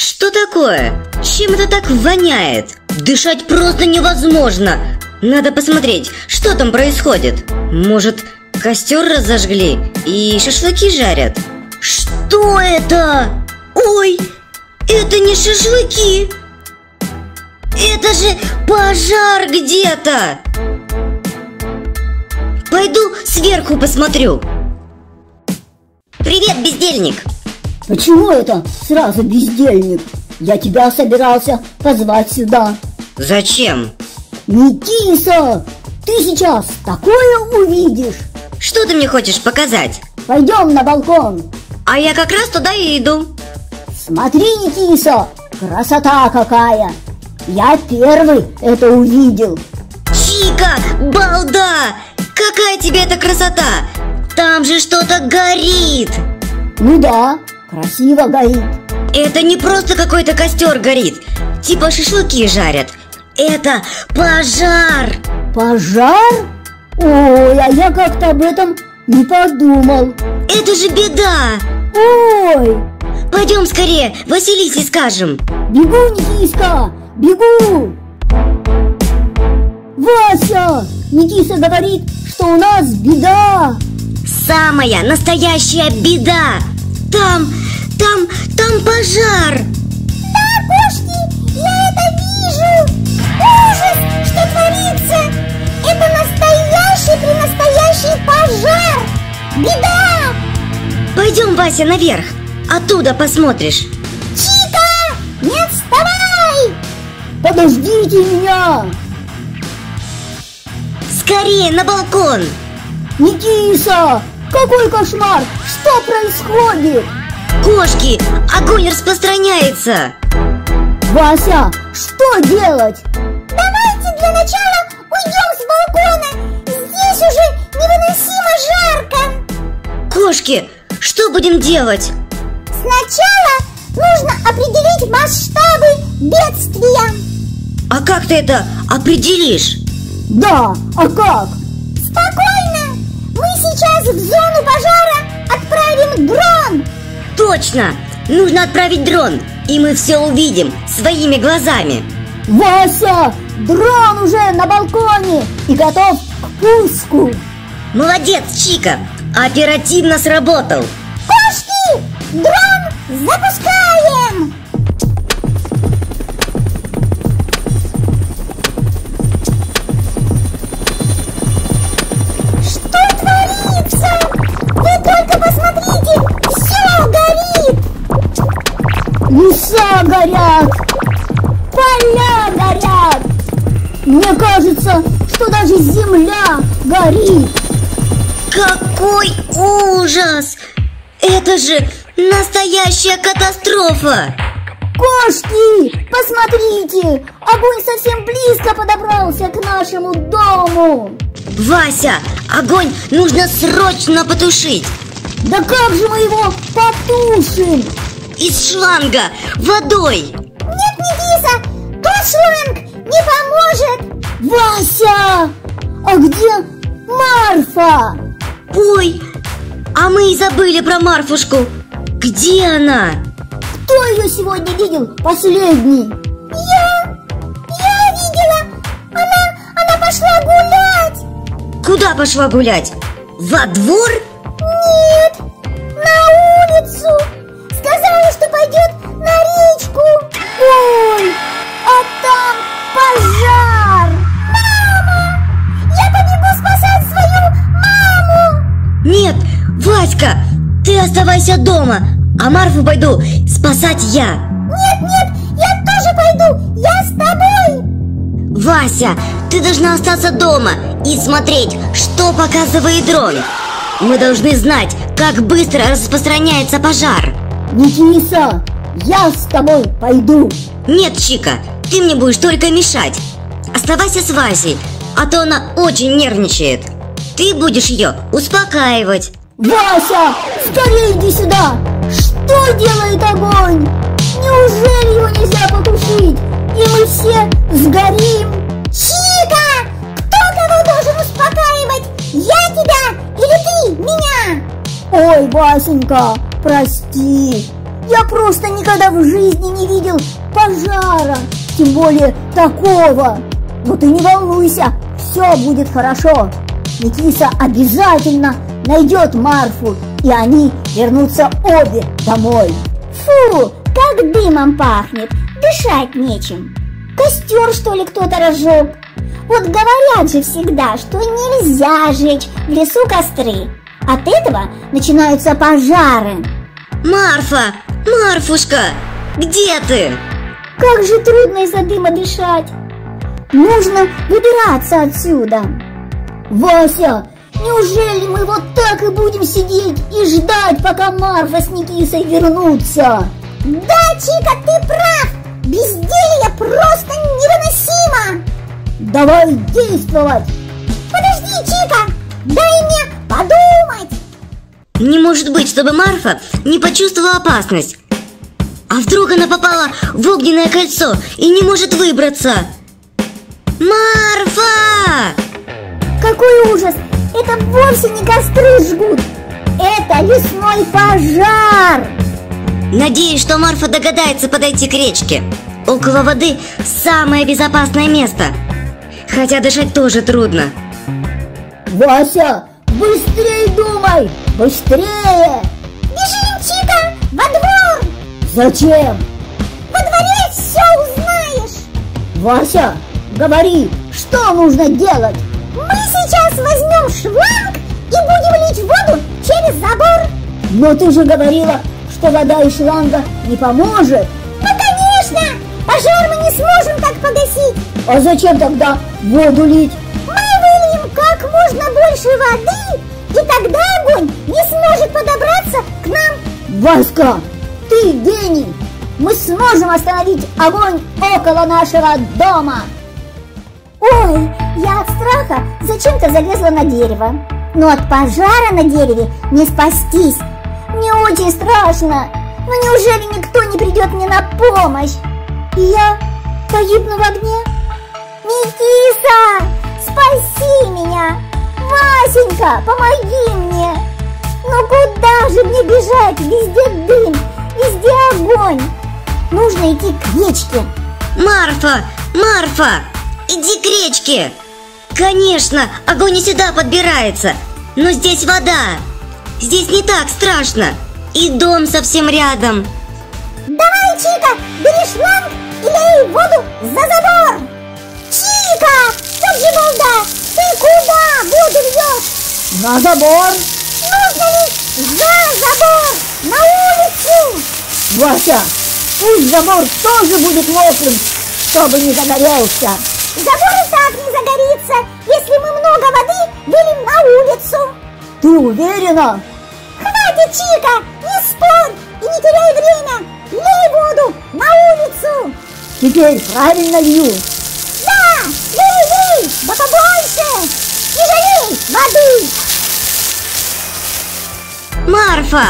Что такое? Чем это так воняет? Дышать просто невозможно. Надо посмотреть, что там происходит. Может, костер разожгли и шашлыки жарят? Что это? Ой, это не шашлыки. Это же пожар где-то. Пойду сверху посмотрю. Привет, бездельник. Почему это сразу бездельник? Я тебя собирался позвать сюда. Зачем? Никиса, ты сейчас такое увидишь. Что ты мне хочешь показать? Пойдем на балкон. А я как раз туда и иду. Смотри, Никиса, красота какая. Я первый это увидел. Чика, балда! Какая тебе эта красота! Там же что-то горит! Ну да, красиво горит. Это не просто какой-то костер горит, типа шашлыки жарят. Это пожар! Пожар? Ой, а я как-то об этом не подумал. Это же беда! Ой, Пойдем скорее, Василисе скажем. бегу, Никиска, бегу. Вася, Никиса говорит, что у нас беда. Самая настоящая беда! Там, там, там пожар! Да, кошки, я это вижу! Ужас, что творится! Это настоящий-пренастоящий пожар! Беда! Пойдем, Вася, наверх. Оттуда посмотришь. Чика, не отставай! Подождите меня. Скорее на балкон! Никиса, какой кошмар! Что происходит? Кошки! Огонь распространяется! Вася, что делать? Давайте для начала уйдем с балкона! Здесь уже невыносимо жарко! Кошки! Что будем делать? Сначала нужно определить масштабы бедствия. А как ты это определишь? Да, а как? Спокойно! Сейчас в зону пожара отправим дрон! Точно! Нужно отправить дрон, и мы все увидим своими глазами. Вася, дрон уже на балконе и готов к пуску. Молодец, Чика! Оперативно сработал! Кошки! Дрон запускаем! Леса горят, поля горят. Мне кажется, что даже земля горит. Какой ужас! Это же настоящая катастрофа! Кошки, посмотрите, огонь совсем близко подобрался к нашему дому. Вася, огонь нужно срочно потушить! Да как же мы его потушим? Из шланга водой! Нет, Никиса, тот шланг не поможет! Вася, а где Марфа? Ой, а мы и забыли про Марфушку! Где она? Кто ее сегодня видел последний? Я... я видела! Она... она пошла гулять! Куда пошла гулять? Во двор? Нет, на улицу! Сказала, что пойдет на речку! Ой, А там пожар! Мама! Я побегу спасать свою маму! Нет, Васька, ты оставайся дома, а Марфу пойду спасать я. Нет, нет, я тоже пойду! Я с тобой! Вася, ты должна остаться дома и смотреть, что показывает дрон. Мы должны знать, как быстро распространяется пожар. Никиса, я с тобой пойду. Нет, Чика, ты мне будешь только мешать. Оставайся с Васей, а то она очень нервничает. Ты будешь ее успокаивать. Вася, скорее иди сюда! Что делает огонь? Неужели его нельзя потушить? И мы все сгорим? Чика! Кто кого должен успокаивать? Я тебя или ты меня? Ой, Васенька, прости. Я просто никогда в жизни не видел пожара, тем более такого. Но ты не волнуйся, все будет хорошо. Никиса обязательно найдет Марфу, и они вернутся обе домой. Фу, как дымом пахнет, дышать нечем. Костер, что ли, кто-то разжег? Вот говорят же всегда, что нельзя жечь в лесу костры. От этого начинаются пожары. Марфа! Марфушка! Где ты? Как же трудно из-за дыма дышать. Нужно выбираться отсюда. Вася, неужели мы вот так и будем сидеть и ждать, пока Марфа с Никисой вернутся? Да, Чика, ты прав! Безделье просто невыносимо! Давай действовать! Подожди, Чика! Дай мне подумать! Не может быть, чтобы Марфа не почувствовала опасность. А вдруг она попала в огненное кольцо и не может выбраться? Марфа! Какой ужас! Это вовсе не костры жгут! Это лесной пожар! Надеюсь, что Марфа догадается подойти к речке. Около воды самое безопасное место. Хотя дышать тоже трудно. Вася, быстрее думай! Быстрее! Бежим, Чика, во двор! Зачем? Во дворе все узнаешь! Вася, говори, что нужно делать? Мы сейчас возьмем шланг и будем лить воду через забор. Но ты же говорила, что вода из шланга не поможет. Ну, конечно! Пожар мы не сможем так погасить. А зачем тогда воду лить? Как можно больше воды, и тогда огонь не сможет подобраться к нам. Васька, ты гений! Мы сможем остановить огонь около нашего дома. Ой, я от страха зачем-то залезла на дерево. Но от пожара на дереве не спастись. Мне очень страшно. Но неужели никто не придет мне на помощь? И я погибну в огне? Никиса, спаси меня! Васенька, помоги мне! Но куда же мне бежать? Везде дым, везде огонь. Нужно идти к речке. Марфа! Марфа! Иди к речке! Конечно, огонь и сюда подбирается, но здесь вода. Здесь не так страшно. И дом совсем рядом. Давай, Чика, бери шланг и лей воду за забор. Льешь? На забор! Нужно ли за забор, на улицу? Вася, пусть забор тоже будет мокрым, чтобы не загорелся. Забор и так не загорится, если мы много воды выльем на улицу. Ты уверена? Хватит, Чика, не спорь и не теряй время. Лей воду на улицу. Теперь правильно лью. Да, лей, лей, да побольше. Не жалей воды. Марфа!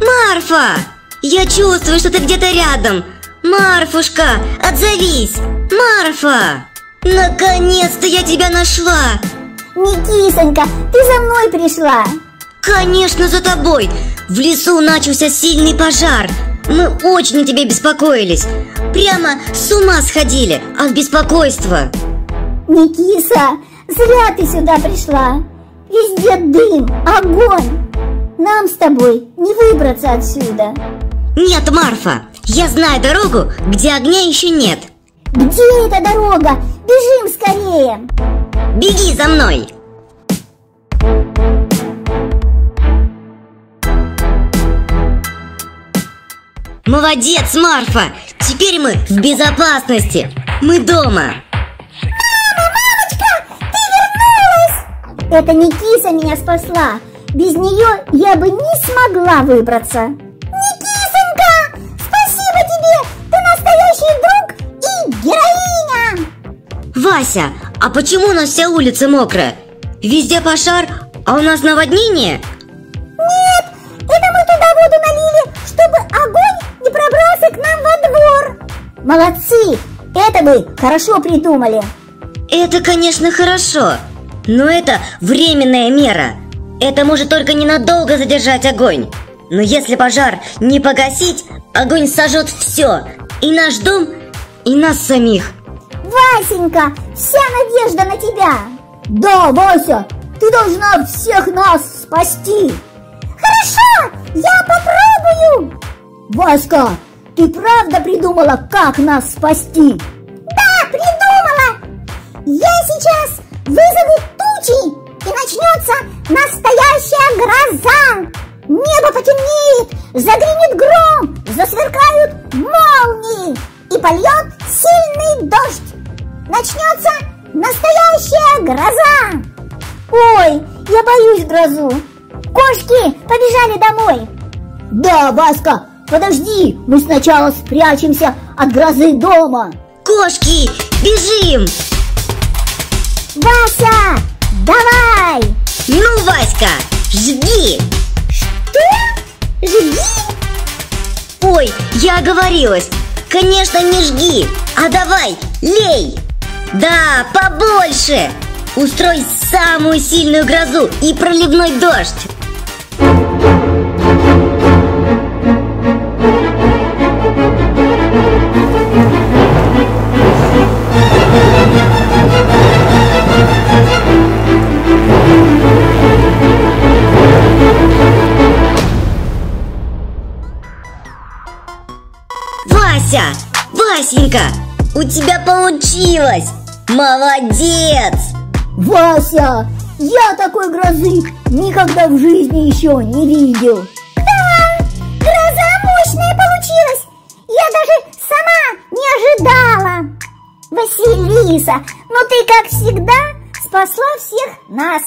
Марфа! Я чувствую, что ты где-то рядом. Марфушка, отзовись! Марфа! Наконец-то я тебя нашла! Никисонька, ты за мной пришла. Конечно, за тобой! В лесу начался сильный пожар. Мы очень о тебе беспокоились. Прямо с ума сходили от беспокойства. Никиса, зря ты сюда пришла. Везде дым, огонь. Нам с тобой не выбраться отсюда. Нет, Марфа, я знаю дорогу, где огня еще нет. Где эта дорога? Бежим скорее. Беги за мной! Молодец, Марфа! Теперь мы в безопасности! Мы дома! Это не киса меня спасла. Без нее я бы не смогла выбраться. Никисонька, спасибо тебе! Ты настоящий друг и героиня! Вася, а почему у нас вся улица мокрая? Везде пожар, а у нас наводнение? Нет, это мы туда воду налили, чтобы огонь не пробрался к нам во двор. Молодцы! Это вы хорошо придумали. Это, конечно, хорошо, но это временная мера. Это может только ненадолго задержать огонь. Но если пожар не погасить, огонь сожжет все, и наш дом, и нас самих. Васенька, вся надежда на тебя. Да, Вася, ты должна всех нас спасти. Хорошо, я попробую. Васька, ты правда придумала, как нас спасти? Да, придумала. Я сейчас вызову тучи, и начнется настоящая гроза. Небо потемнеет, загремит гром, засверкают молнии и польет сильный дождь. Начнется настоящая гроза. Ой, я боюсь грозу. Кошки побежали домой. Да, Васька, подожди, мы сначала спрячемся от грозы дома. Кошки, бежим! Вася, давай! Ну, Васька, жги! Что? Жги? Ой, я оговорилась. Конечно, не жги, а давай, лей! Да, побольше! Устрой самую сильную грозу и проливной дождь! Вася! Васенька! У тебя получилось! Молодец! Вася, я такой грозы никогда в жизни еще не видел. Да, гроза мощная получилась. Я даже сама не ожидала. Василиса, ну ты как всегда спасла всех нас.